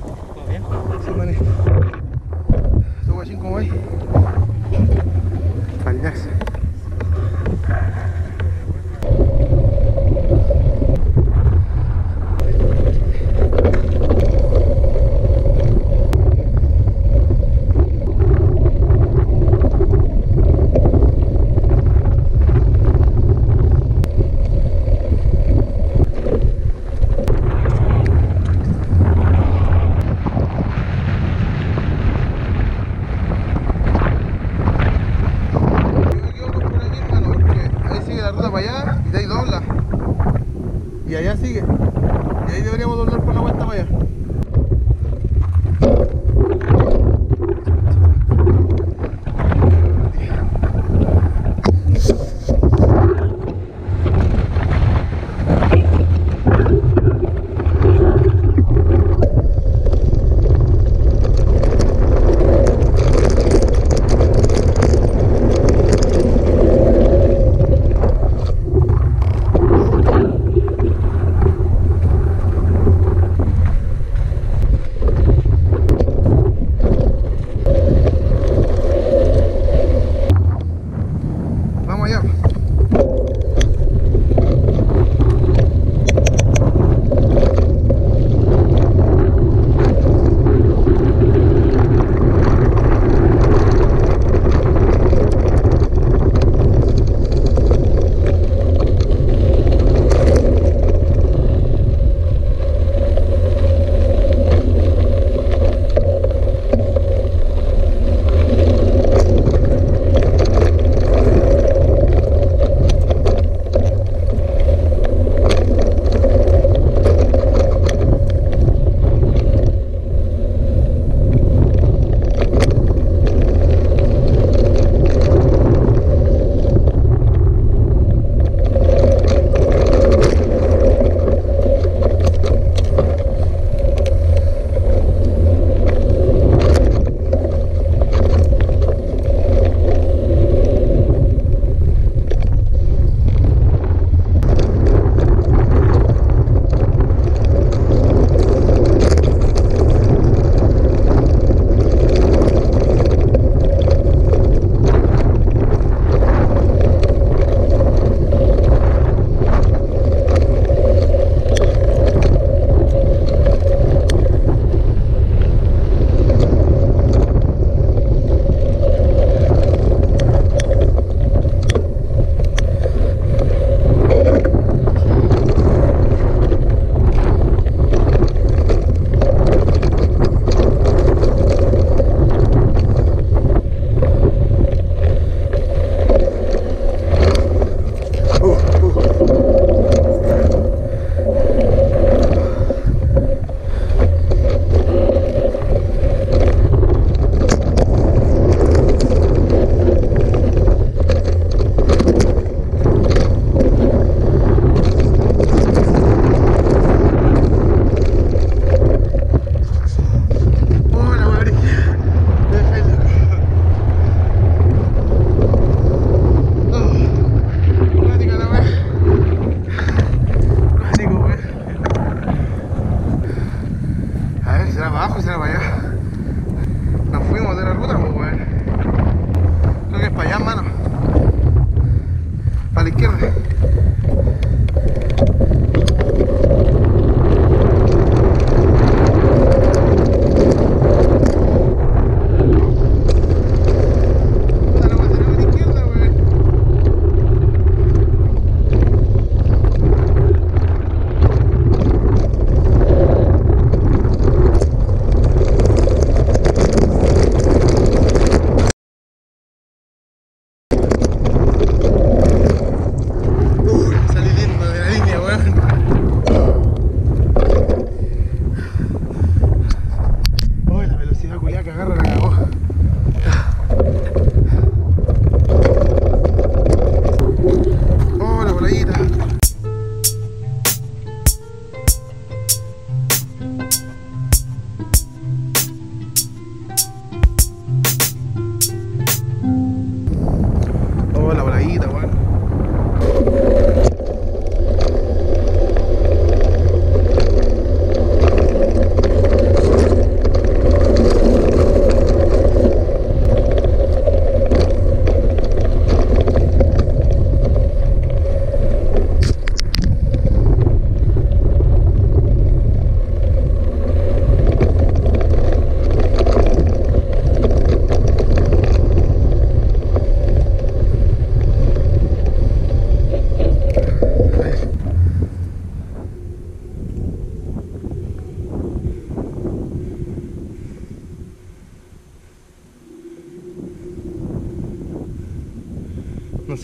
¿Todo bien? Sí, maní. ¿Tú, guachín, cómo vais? Fallax. abajo, será para allá. Nos fuimos de la ruta, pues. Creo que es para allá, mano. Para la izquierda.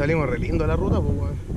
salimos re lindo a la ruta, pues, weón.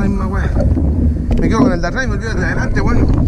la misma weá. Me quedo con el de arriba y me olvido el de adelante, bueno.